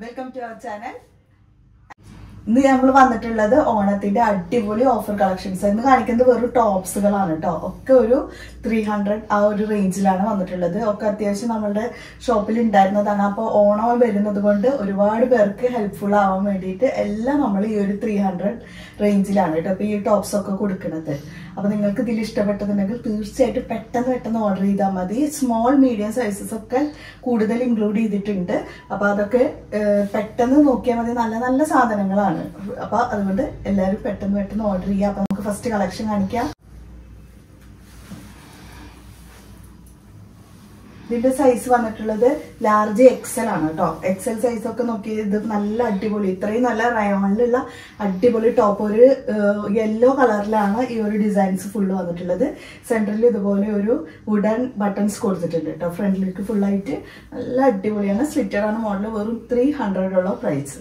Welcome to our channel ഇന്ന് നമ്മൾ വന്നിട്ടുള്ളത് ഓണത്തിന്റെ അടിപൊളി ഓഫർ കളക്ഷൻസ് ഇന്ന് കാണിക്കുന്നത് വെറും ടോപ്സുകളാണ് കേട്ടോ ഒക്കെ ഒരു ത്രീ ഹൺഡ്രഡ് ആ ഒരു റേഞ്ചിലാണ് വന്നിട്ടുള്ളത്. ഒക്കെ അത്യാവശ്യം നമ്മളുടെ ഷോപ്പിൽ ഉണ്ടായിരുന്നതാണ് അപ്പോൾ ഓണം വരുന്നത് കൊണ്ട് ഒരുപാട് പേർക്ക് ഹെൽപ്ഫുൾ ആവാൻ വേണ്ടിയിട്ട് എല്ലാം നമ്മൾ ഈ ഒരു ത്രീ ഹൺഡ്രഡ് റേഞ്ചിലാണ് കേട്ടോ അപ്പോൾ ഈ ടോപ്സ് ഒക്കെ കൊടുക്കുന്നത്. അപ്പോൾ നിങ്ങൾക്ക് ഇതിൽ ഇഷ്ടപ്പെട്ടതുണ്ടെങ്കിൽ തീർച്ചയായിട്ടും പെട്ടെന്ന് പെട്ടെന്ന് ഓർഡർ ചെയ്താൽ മതി. സ്മോൾ മീഡിയം സൈസസ് ഒക്കെ കൂടുതൽ ഇൻക്ലൂഡ് ചെയ്തിട്ടുണ്ട്. അപ്പോൾ അതൊക്കെ പെട്ടെന്ന് നോക്കിയാൽ മതി. നല്ല നല്ല സാധനങ്ങളാണ്. അപ്പോൾ അതുകൊണ്ട് എല്ലാവരും പെട്ടെന്ന് പെട്ടെന്ന് ഓർഡർ ചെയ്യുക അപ്പോൾ നമുക്ക് ഫസ്റ്റ് കളക്ഷൻ കാണിക്കാം. ഇതിന്റെ സൈസ് വന്നിട്ടുള്ളത് ലാർജ് എക്സൽ ആണ് കേട്ടോ എക്സൽ സൈസ് ഒക്കെ നോക്കി ഇത് നല്ല അടിപൊളി. ഇത്രയും നല്ല റയോണിലുള്ള അടിപൊളി ടോപ്പ് ഒരു യെല്ലോ കളറിലാണ് ഈ ഒരു ഡിസൈൻസ് ഫുള്ള് വന്നിട്ടുള്ളത്. സെൻട്രലിൽ ഇതുപോലെ ഒരു വുഡൻ ബട്ടൺസ് കൊടുത്തിട്ടുണ്ട് കേട്ടോ ഫ്രണ്ടിലേക്ക് ഫുള്ളായിട്ട് നല്ല അടിപൊളിയാണ്. സ്ലിറ്റഡ് ആണ് മോഡൽ വെറും ത്രീ ഹൺഡ്രഡ് ഉള്ള പ്രൈസ്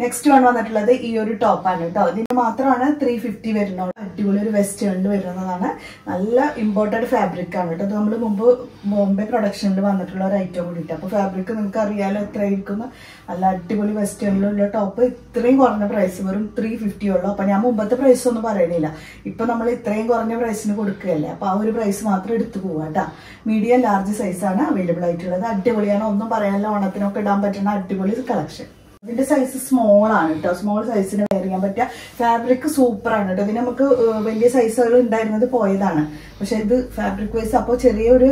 നെക്സ്റ്റ് വൺ വന്നിട്ടുള്ളത് ഈ ഒരു ടോപ്പാണ് കേട്ടോ ഇതിന് മാത്രമാണ് ത്രീ ഫിഫ്റ്റി വരുന്നത്. അടിപൊളി ഒരു വെസ്റ്റേണിൽ വരുന്നതാണ്. നല്ല ഇമ്പോർട്ടഡ് ഫാബ്രിക് ആണ് കേട്ടോ നമ്മൾ മുമ്പ് ബോംബെ പ്രൊഡക്ഷനിൽ വന്നിട്ടുള്ള ഒരു ഐറ്റം കൂടിയിട്ട് അപ്പോൾ ഫാബ്രിക് നിങ്ങൾക്ക് അറിയാലോ എത്ര ഇരിക്കുന്നു നല്ല അടിപൊളി വെസ്റ്റേണിലുള്ള ടോപ്പ് ഇത്രയും കുറഞ്ഞ പ്രൈസ് വെറും ത്രീ ഫിഫ്റ്റി ഉള്ളൂ. അപ്പോൾ ഞാൻ മുമ്പത്തെ പ്രൈസ് ഒന്നും പറയണില്ല. ഇപ്പം നമ്മൾ ഇത്രയും കുറഞ്ഞ പ്രൈസിന് കൊടുക്കുകയല്ലേ. അപ്പോൾ ആ ഒരു പ്രൈസ് മാത്രം എടുത്തു പോവാ കേട്ടോ മീഡിയം ലാർജ് സൈസാണ് അവൈലബിൾ ആയിട്ടുള്ളത്. അടിപൊളിയാണ്. ഒന്നും പറയാനില്ല. ഓണത്തിനൊക്കെ ഇടാൻ പറ്റുന്ന അടിപൊളി കളക്ഷൻ ഇതിന്റെ സൈസ് സ്മോൾ ആണ് കേട്ടോ സ്മോൾ സൈസിന് വെയർ ചെയ്യാൻ പറ്റിയ ഫാബ്രിക് സൂപ്പർ ആണ് കേട്ടോ ഇതിന് നമുക്ക് വലിയ സൈസുകൾ ഉണ്ടായിരുന്നത് പോയതാണ്. പക്ഷെ ഇത് ഫാബ്രിക് വൈസ് അപ്പോൾ ചെറിയൊരു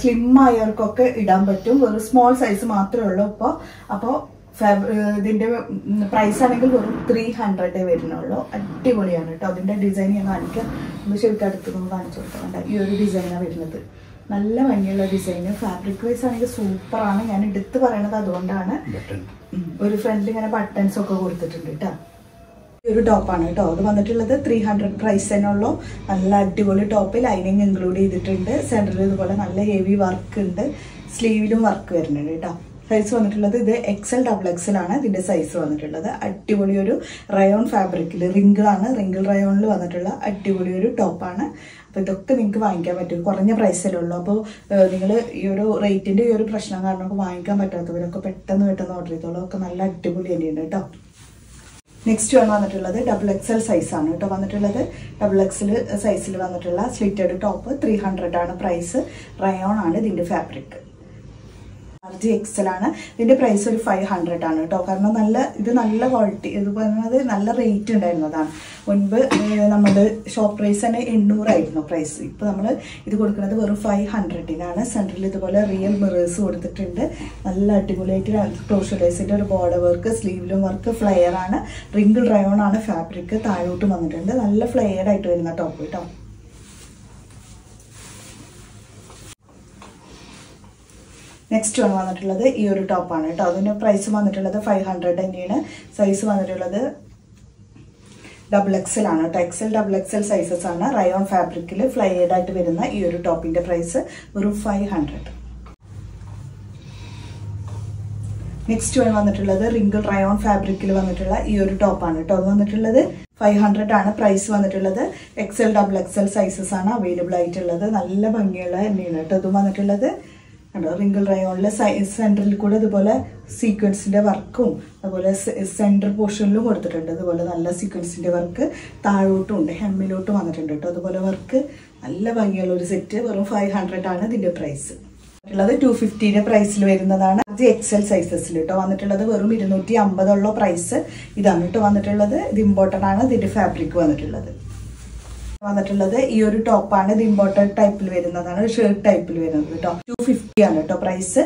സ്ലിം ആയവർക്കൊക്കെ ഇടാൻ പറ്റും. ഒരു സ്മോൾ സൈസ് മാത്രമേ ഉള്ളൂ ഇപ്പോൾ അപ്പോൾ ഇതിന്റെ പ്രൈസ് ആണെങ്കിൽ വെറും ത്രീ ഹൺഡ്രഡേ വരുന്നുള്ളൂ. അടിപൊളിയാണ് കേട്ടോ അതിന്റെ ഡിസൈൻ ഞാൻ കാണിക്കാം. ഒന്ന് ശരിക്കും അടുത്ത് നമ്മൾ കാണിച്ചു കൊടുക്കാം ഈ ഒരു ഡിസൈനാണ് വരുന്നത്. നല്ല ഭംഗിയുള്ള ഡിസൈന് ഫാബ്രിക് വൈസ് ആണെങ്കിൽ സൂപ്പറാണ് ഞാൻ എടുത്ത് പറയണത് അതുകൊണ്ടാണ്. ഒരു ഫ്രണ്ടിൽ ഇങ്ങനെ ബട്ടൺസ് ഒക്കെ കൊടുത്തിട്ടുണ്ട് കേട്ടോ ഒരു ടോപ്പാണ് കേട്ടോ അത് വന്നിട്ടുള്ളത് ത്രീ ഹൺഡ്രഡ് പ്രൈസ് തന്നെയുള്ളൂ നല്ല അടിപൊളി ടോപ്പ് ലൈനിങ് ഇൻക്ലൂഡ് ചെയ്തിട്ടുണ്ട്. സെന്ററിൽ ഇതുപോലെ നല്ല ഹെവി വർക്ക് ഉണ്ട്. സ്ലീവിലും വർക്ക് വരുന്നുണ്ട് കേട്ടോ സൈസ് വന്നിട്ടുള്ളത് ഇത് എക്സൽ ഡബിൾ എക്സൽ ആണ്. ഇതിന്റെ സൈസ് വന്നിട്ടുള്ളത്. അടിപൊളി ഒരു റയോൺ ഫാബ്രിക്കിൽ റിങ്കിളാണ് റിങ്കിൾ റയോണിൽ വന്നിട്ടുള്ള അടിപൊളി ഒരു ടോപ്പാണ് അപ്പോൾ ഇതൊക്കെ നിങ്ങൾക്ക് വാങ്ങിക്കാൻ പറ്റും. കുറഞ്ഞ പ്രൈസല്ലേ ഉള്ളൂ. അപ്പോൾ നിങ്ങൾ ഈ ഒരു റേറ്റിന്റെ ഈ ഒരു പ്രശ്നം കാരണം വാങ്ങിക്കാൻ പറ്റാത്തവരൊക്കെ പെട്ടെന്ന് പെട്ടെന്ന് ഓർഡർ ചെയ്തോളൂ. ഒക്കെ നല്ല അടിപൊളി തന്നെയുണ്ട് കേട്ടോ. നെക്സ്റ്റ് വൺ വന്നിട്ടുള്ളത് ഡബിൾ എക്സൽ സൈസ് ആണ് കേട്ടോ. വന്നിട്ടുള്ളത് ഡബിൾ എക്സൽ സൈസിൽ വന്നിട്ടുള്ള സ്ലിറ്റഡ് ടോപ്പ് ത്രീ ഹൺഡ്രഡ് ആണ് പ്രൈസ് റയോൺ ആണ് ഇതിന്റെ ഫാബ്രിക് ലാർജ് എക്സൽ ആണ്. ഇതിന്റെ പ്രൈസ് ഒരു ഫൈവ് ഹൺഡ്രഡ് ആണ് കേട്ടോ. കാരണം നല്ല ഇത് നല്ല ക്വാളിറ്റി ഇത് പറയുന്നത് നല്ല റേറ്റ് ഉണ്ടായിരുന്നതാണ്. മുൻപ് നമ്മുടെ ഷോപ്പ് പ്രൈസ് തന്നെ എണ്ണൂറായിരുന്നു പ്രൈസ് ഇപ്പൊ നമ്മൾ ഇത് കൊടുക്കുന്നത് വെറും ഫൈവ് ഹൺഡ്രഡിനാണ് സെൻട്രൽ ഇതുപോലെ റിയൽ മിറേഴ്സ് കൊടുത്തിട്ടുണ്ട്. നല്ല അടിപൊളിയായിട്ട് ക്ലോഷറൈസിന്റെ ഒരു ബോർഡർ വർക്ക് സ്ലീവിലും വർക്ക് ഫ്ലെയർ ആണ്. റിങ്കിൾ റയോൺ ആണ് ഫാബ്രിക് താഴോട്ട് വന്നിട്ടുണ്ട്. നല്ല ഫ്ലെയർഡ് ആയിട്ട് വരുന്ന ടോപ്പ് കേട്ടോ നെക്സ്റ്റ് വൺ വന്നിട്ടുള്ളത് ഈ ഒരു ടോപ്പാണ് കേട്ടോ. അതിന് പ്രൈസ് വന്നിട്ടുള്ളത് ഫൈവ് ഹൺഡ്രഡ് തന്നെയാണ് സൈസ് വന്നിട്ടുള്ളത് ഡബിൾ എക്സൽ ആണ് കേട്ടോ. എക്സൽ ഡബിൾ എക്സൽ സൈസസ് ആണ്. റയോൺ ഫാബ്രിക്കിൽ ഫ്ലൈഡ് ആയിട്ട് വരുന്ന ഈ ഒരു ടോപ്പിന്റെ പ്രൈസ് ഒരു ഫൈവ് ഹൺഡ്രഡ് നെക്സ്റ്റ് വൺ വന്നിട്ടുള്ളത് റിങ്കിൾ റയോൺ ഫാബ്രിക്കിൽ വന്നിട്ടുള്ള ഈ ഒരു ടോപ്പാണ് കേട്ടോ. അത് വന്നിട്ടുള്ളത് ഫൈവ് ഹൺഡ്രഡ് ആണ്. പ്രൈസ് വന്നിട്ടുള്ളത് എക്സൽ ഡബിൾ എക്സൽ സൈസസ് ആണ് അവൈലബിൾ ആയിട്ടുള്ളത്. നല്ല ഭംഗിയുള്ള തന്നെയാണ് കേട്ടോ. ഇതും വന്നിട്ടുള്ളത് കണ്ടോ? റിങ്കിൾ റയോണിലെ സെന്ററിൽ കൂടെ ഇതുപോലെ സീക്വൻസിന്റെ വർക്കും അതുപോലെ സെന്റർ പോർഷനിലും കൊടുത്തിട്ടുണ്ട്. അതുപോലെ നല്ല സീക്വൻസിന്റെ വർക്ക് താഴോട്ടും ഉണ്ട് ഹെമ്മിലോട്ടും വന്നിട്ടുണ്ട് കേട്ടോ. അതുപോലെ വർക്ക് നല്ല ഭംഗിയുള്ള ഒരു സെറ്റ് വെറും ഫൈവ് ഹൺഡ്രഡ് ആണ് ഇതിന്റെ പ്രൈസ് ഉള്ളത് ടു ഫിഫ്റ്റീന്റെ പ്രൈസിൽ വരുന്നതാണ്. അത് എക്സൽ സൈസസിൽ കേട്ടോ. വന്നിട്ടുള്ളത് വെറും ഇരുന്നൂറ്റി അമ്പതുള്ള പ്രൈസ് ഇതാണ് കേട്ടോ വന്നിട്ടുള്ളത്. ഇത് ഇമ്പോർട്ടന്റ് ആണ്. ഇതിന്റെ ഫാബ്രിക് വന്നിട്ടുള്ളത്. വന്നിട്ടുള്ളത് ഈ ഒരു ടോപ്പാണ് ഇത് ഇമ്പോർട്ടന്റ് ടൈപ്പിൽ വരുന്നതാണ്. ഷർട്ട് ടൈപ്പിൽ വരുന്നത് കേട്ടോ ടു ഫിഫ്റ്റി ആണ് കേട്ടോ പ്രൈസ്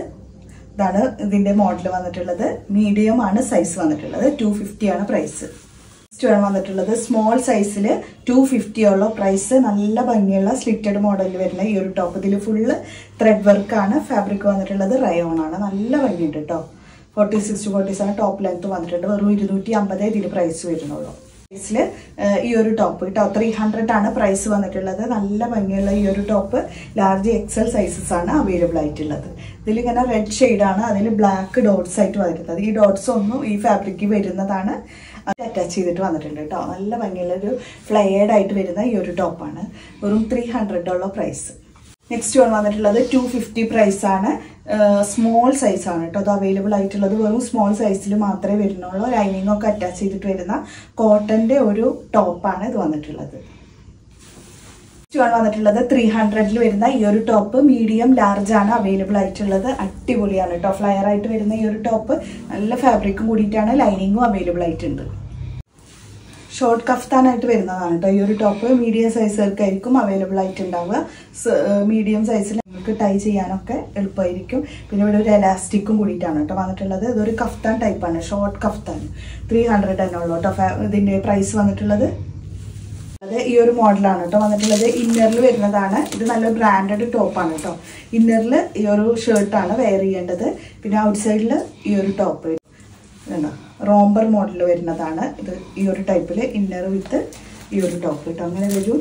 ഇതാണ് ഇതിന്റെ മോഡൽ വന്നിട്ടുള്ളത്. മീഡിയം ആണ് സൈസ് വന്നിട്ടുള്ളത്. ടു ഫിഫ്റ്റി ആണ് പ്രൈസ് നെക്സ്റ്റ് വന്നിട്ടുള്ളത്. സ്മോൾ സൈസിൽ ടു ഫിഫ്റ്റി ഉള്ള പ്രൈസ് നല്ല ഭംഗിയുള്ള സ്ലിറ്റഡ് മോഡലിൽ വരുന്ന ഈ ഒരു ടോപ്പ് ഇതിൽ ഫുള്ള് ത്രെഡ് വർക്ക് ആണ്. ഫാബ്രിക് വന്നിട്ടുള്ളത് റയോൺ ആണ്. നല്ല ഭംഗിയുണ്ട് കേട്ടോ forty six forty seven top length വന്നിട്ടുണ്ട്. വെറും ഇരുന്നൂറ്റി അമ്പത് ഇതിൽ പ്രൈസ് വരുന്നുള്ളൂ. പ്രൈസിൽ ഈ ഒരു ടോപ്പ്. കേട്ടോ ത്രീ ഹൺഡ്രഡ് ആണ് പ്രൈസ് വന്നിട്ടുള്ളത്. നല്ല ഭംഗിയുള്ള ഈ ഒരു ടോപ്പ്. ലാർജ് എക്സൽ സൈസസ് ആണ് അവൈലബിൾ ആയിട്ടുള്ളത്. ഇതിലിങ്ങനെ റെഡ് ആണ്. അതിൽ ബ്ലാക്ക് ഡോട്ട്സ് ആയിട്ട് വരുന്നത്. ഈ ഡോട്ട്സ് ഒന്നും ഈ ഫാബ്രിക്കിൽ വരുന്നതാണ്. അത് അറ്റാച്ച് ചെയ്തിട്ട് വന്നിട്ടുണ്ട് കേട്ടോ. നല്ല ഭംഗിയുള്ള ഒരു ആയിട്ട് വരുന്ന ഈ ഒരു ടോപ്പാണ്. വെറും ത്രീ ഹൺഡ്രഡ് ഉള്ള പ്രൈസ് നെക്സ്റ്റ് വൺ വന്നിട്ടുള്ളത് ടു ഫിഫ്റ്റി പ്രൈസ് ആണ്. സ്മോൾ സൈസ് ആണ് കേട്ടോ അത് അവൈലബിൾ ആയിട്ടുള്ളത് വെറും സ്മോൾ സൈസിൽ മാത്രമേ വരുന്നുള്ളൂ. ലൈനിങ് ഒക്കെ അറ്റാച്ച് ചെയ്തിട്ട് വരുന്ന കോട്ടന്റെ ഒരു ടോപ്പാണ് ഇത് വന്നിട്ടുള്ളത്. വൺ വന്നിട്ടുള്ളത് ത്രീ ഹൺഡ്രഡിൽ വരുന്ന ഈ ഒരു ടോപ്പ് മീഡിയം ലാർജ് ആണ് അവൈലബിൾ ആയിട്ടുള്ളത്. അടിപൊളിയാണ് കേട്ടോ ഫ്ലയർ ആയിട്ട് വരുന്ന ഈ ഒരു ടോപ്പ് നല്ല ഫാബ്രിക്കും കൂടിയിട്ടാണ് ലൈനിങ്ങും അവൈലബിൾ ആയിട്ടുണ്ട്. ഷോർട്ട് കഫ്താനായിട്ട് വരുന്നതാണ് കേട്ടോ ഈ ഒരു ടോപ്പ് മീഡിയം സൈസുകൾക്കായിരിക്കും അവൈലബിൾ ആയിട്ടുണ്ടാവുക. മീഡിയം സൈസിൽ നമുക്ക് ടൈ ചെയ്യാനൊക്കെ എളുപ്പമായിരിക്കും. പിന്നെ ഇവിടെ ഒരു എലാസ്റ്റിക്കും കൂടിയിട്ടാണ് കേട്ടോ വന്നിട്ടുള്ളത്. ഇതൊരു കഫ്താൻ ടൈപ്പാണ് ഷോർട്ട് കഫ്താൻ. ത്രീ ഹൺഡ്രഡ് തന്നെ ഉള്ളൂ കേട്ടോ ഇതിന്റെ പ്രൈസ് വന്നിട്ടുള്ളത്. അത് ഈ ഒരു മോഡലാണ് കേട്ടോ വന്നിട്ടുള്ളത്. ഇന്നറിൽ വരുന്നതാണ്. ഇത് നല്ല ബ്രാൻഡഡ് ടോപ്പാണ് കേട്ടോ ഇന്നറിൽ ഈ ഒരു ഷർട്ടാണ് വെയർ ചെയ്യേണ്ടത്. പിന്നെ ഔട്ട് സൈഡിൽ ഈ ഒരു ടോപ്പ് റോംബർ മോഡൽ വരുന്നതാണ്. ഇത് ഈ ഒരു ടൈപ്പിൽ ഇന്നർ വിത്ത് ഈ ഒരു ടോപ്പ് കിട്ടും അങ്ങനെ ഒരു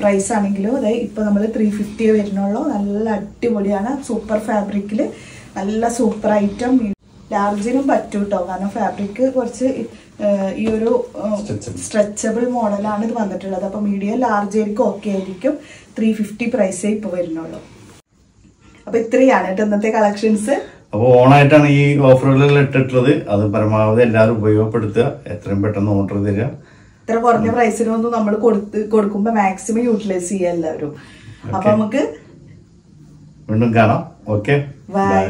പ്രൈസ് ആണെങ്കിലും അതായത് ഇപ്പോൾ നമ്മൾ ത്രീ ഫിഫ്റ്റിയെ വരുന്നുള്ളൂ. നല്ല അടിപൊളിയാണ്. സൂപ്പർ ഫാബ്രിക്കിൽ നല്ല സൂപ്പർ ഐറ്റം ലാർജിനും പറ്റും കേട്ടോ കാരണം ഫാബ്രിക് കുറച്ച് ഈ ഒരു സ്ട്രെച്ചബിൾ മോഡലാണ് ഇത് വന്നിട്ടുള്ളത്. അപ്പോൾ മീഡിയം ലാർജ് ആയിരിക്കും ഓക്കെ ആയിരിക്കും. ത്രീ ഫിഫ്റ്റി പ്രൈസേ ഇപ്പോൾ വരുന്നുള്ളൂ. അപ്പോൾ ഇത്രയാണ് കേട്ടോ ഇന്നത്തെ കളക്ഷൻസ് അപ്പോൾ ഓണായിട്ടാണ് ഈ ഓഫറുകളിൽ ഇട്ടിട്ടുള്ളത്. അത് പരമാവധി എല്ലാവരും ഉപയോഗപ്പെടുത്തുക. എത്രയും പെട്ടെന്ന് ഓർഡർ തരിക. ഇത്ര കുറഞ്ഞ പ്രൈസിനൊന്നും നമ്മൾ കൊടുത്ത് കൊടുക്കുമ്പോൾ മാക്സിമം യൂട്ടിലൈസ് ചെയ്യുക എല്ലാവരും. അപ്പൊ നമുക്ക് വീണ്ടും കാണാം. Okay bye bye